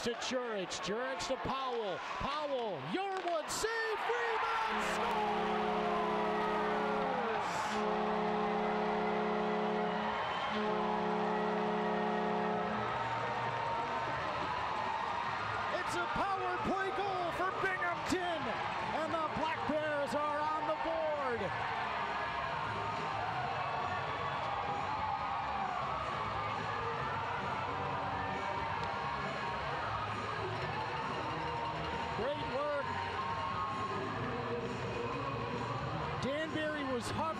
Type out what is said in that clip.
Pass to Jurich. Jurich to Powell. Powell, your one save, rebound, scores! It's a power play goal for Binghamton, and the Black Bears are on the board. Harper.